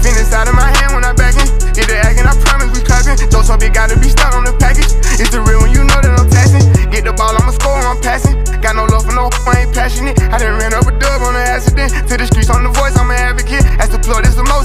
Phoenix inside of my hand when I back in. Get the acting, I promise we clapping. Joe so big, gotta be stuck on the package. It's the real when you know that I'm taxing. Get the ball, I'ma score, I'm passing. Got no love for no, I ain't passionate. I done ran up a dub on an accident. To